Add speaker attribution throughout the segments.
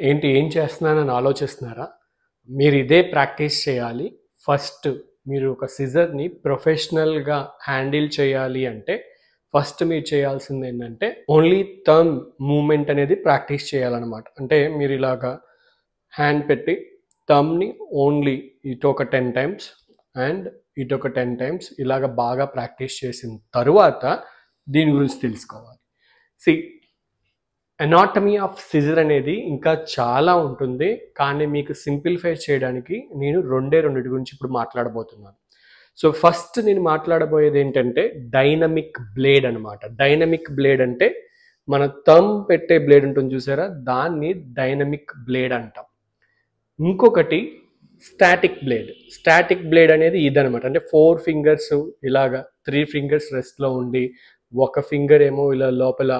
Speaker 1: ఏంటి ఏం చేస్తున్నానని ఆలోచిస్తున్నారా? మీరు ఇదే ప్రాక్టీస్ చేయాలి. ఫస్ట్ మీరు ఒక సిజర్ని ప్రొఫెషనల్గా హ్యాండిల్ చేయాలి అంటే ఫస్ట్ మీరు చేయాల్సింది ఏంటంటే ఓన్లీ థర్మ్ మూమెంట్ అనేది ప్రాక్టీస్ చేయాలన్నమాట. అంటే మీరు ఇలాగా హ్యాండ్ పెట్టి థమ్ని ఓన్లీ ఇటు ఒక టెన్ టైమ్స్ అండ్ ఇటు ఒక టెన్ టైమ్స్ ఇలాగ బాగా ప్రాక్టీస్ చేసిన తరువాత దీని గురించి తెలుసుకోవాలి. సి ఎనాటమీ ఆఫ్ సిజర్ అనేది ఇంకా చాలా ఉంటుంది కానీ మీకు సింప్లిఫై చేయడానికి నేను రెండే రెండింటి గురించి ఇప్పుడు మాట్లాడబోతున్నాను. సో ఫస్ట్ నేను మాట్లాడబోయేది ఏంటంటే డైనమిక్ బ్లేడ్ అనమాట డైనమిక్ బ్లేడ్ అంటే మన తమ్ పెట్టే బ్లేడ్ ఉంటుంది చూసారా? దాన్ని డైనమిక్ బ్లేడ్ అంటాం. ఇంకొకటి స్టాటిక్ బ్లేడ్ స్టాటిక్ బ్లేడ్ అనేది ఇదనమాట అంటే ఫోర్ ఫింగర్స్ ఇలాగా త్రీ ఫింగర్స్ రెస్ట్లో ఉండి ఒక ఫింగర్ ఏమో ఇలా లోపల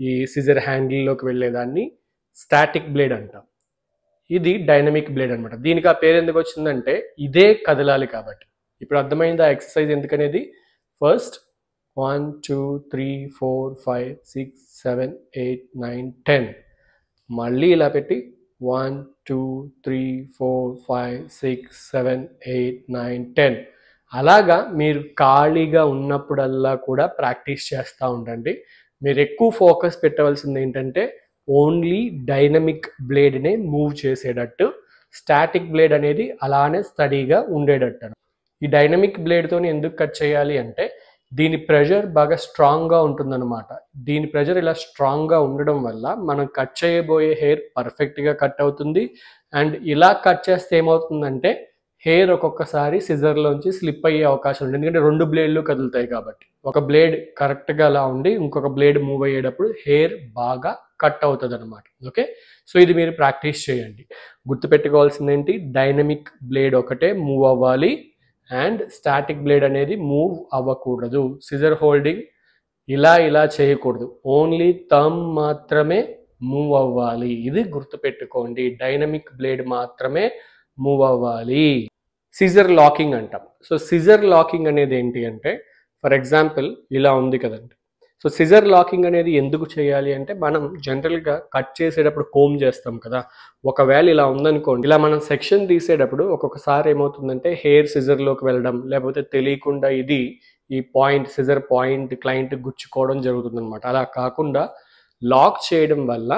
Speaker 1: ఈ సిజర్ హ్యాండిల్లోకి వెళ్ళేదాన్ని స్టాటిక్ బ్లేడ్ అంటాం. ఇది డైనమిక్ బ్లేడ్ అనమాట దీనికి ఆ పేరు ఎందుకు వచ్చిందంటే ఇదే కదలాలి కాబట్టి. ఇప్పుడు అర్థమైంది ఆ exercise ఎందుకనేది? First one two three four five six seven eight nine ten మళ్ళీ ఇలా పెట్టి one two three four five six seven eight nine ten అలాగా మీరు ఖాళీగా ఉన్నప్పుడల్లా కూడా ప్రాక్టీస్ చేస్తూ ఉండండి. మీరు ఎక్కువ ఫోకస్ పెట్టవలసింది ఏంటంటే ఓన్లీ డైనమిక్ బ్లేడ్నే మూవ్ చేసేటట్టు స్టాటిక్ బ్లేడ్ అనేది అలానే స్టడీగా ఉండేటట్టు ఈ డైనమిక్ బ్లేడ్తో ఎందుకు కట్ చేయాలి అంటే దీని ప్రెషర్ బాగా స్ట్రాంగ్గా ఉంటుందన్నమాట. దీని ప్రెషర్ ఇలా స్ట్రాంగ్గా ఉండడం వల్ల మనం కట్ చేయబోయే హెయిర్ పర్ఫెక్ట్గా కట్ అవుతుంది. అండ్ ఇలా కట్ చేస్తే ఏమవుతుందంటే హెయిర్ ఒక్కొక్కసారి సిజర్లోంచి స్లిప్ అయ్యే అవకాశం ఉంది. ఎందుకంటే రెండు బ్లేడ్లు కదులుతాయి కాబట్టి. ఒక బ్లేడ్ కరెక్ట్గా అలా ఉండి ఇంకొక బ్లేడ్ మూవ్ అయ్యేటప్పుడు హెయిర్ బాగా కట్ అవుతుంది అనమాట ఓకే? సో ఇది మీరు ప్రాక్టీస్ చేయండి. గుర్తుపెట్టుకోవాల్సింది ఏంటి? డైనమిక్ బ్లేడ్ ఒకటే మూవ్ అవ్వాలి అండ్ స్టాటిక్ బ్లేడ్ అనేది మూవ్ అవ్వకూడదు. సిజర్ హోల్డింగ్ ఇలా ఇలా చేయకూడదు. ఓన్లీ థమ్ మాత్రమే మూవ్ అవ్వాలి. ఇది గుర్తుపెట్టుకోండి. డైనమిక్ బ్లేడ్ మాత్రమే మూవ్ అవ్వాలి. సిజర్ లాకింగ్ అంటాం. సో సిజర్ లాకింగ్ అనేది ఏంటి అంటే ఫర్ ఎగ్జాంపుల్ ఇలా ఉంది కదండి. సో సిజర్ లాకింగ్ అనేది ఎందుకు చేయాలి అంటే మనం జనరల్గా కట్ చేసేటప్పుడు కోమ్ చేస్తాం కదా. ఒకవేళ ఇలా ఉందనుకోండి ఇలా మనం సెక్షన్ తీసేటప్పుడు ఒక్కొక్కసారి ఏమవుతుందంటే హెయిర్ సిజర్లోకి వెళ్ళడం లేకపోతే తెలియకుండా ఇది ఈ పాయింట్ సిజర్ పాయింట్ క్లయింట్ గుచ్చుకోవడం జరుగుతుంది అనమాట అలా కాకుండా లాక్ చేయడం వల్ల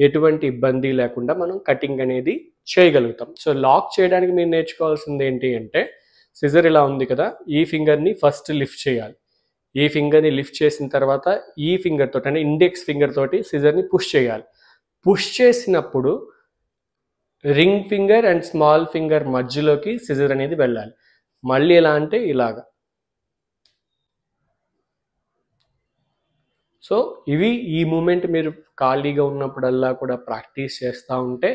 Speaker 1: ఎటువంటి ఇబ్బంది లేకుండా మనం కటింగ్ అనేది చేయగలుగుతాం. సో లాక్ చేయడానికి మీరు నేర్చుకోవాల్సింది ఏంటి అంటే సిజర్ ఇలా ఉంది కదా ఈ ఫింగర్ని ఫస్ట్ లిఫ్ట్ చేయాలి. ఈ ఫింగర్ని లిఫ్ట్ చేసిన తర్వాత ఈ ఫింగర్ తోటి అంటే ఇండెక్స్ ఫింగర్ తోటి సిజర్ని పుష్ చేయాలి. పుష్ చేసినప్పుడు ring finger and small finger మధ్యలోకి సిజర్ అనేది వెళ్ళాలి. మళ్ళీ ఎలా అంటే ఇలాగా. సో ఇవి ఈ మూమెంట్ మీరు ఖాళీగా ఉన్నప్పుడల్లా కూడా ప్రాక్టీస్ చేస్తూ ఉంటే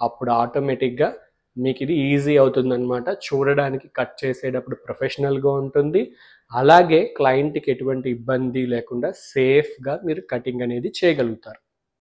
Speaker 1: అప్పుడు ఆటోమేటిక్గా మీకు ఇది ఈజీ అవుతుందన్నమాట. చూడడానికి కట్ చేసేటప్పుడు ప్రొఫెషనల్గా ఉంటుంది. అలాగే క్లయింట్కి ఎటువంటి ఇబ్బంది లేకుండా సేఫ్గా మీరు కటింగ్ అనేది చేయగలుగుతారు.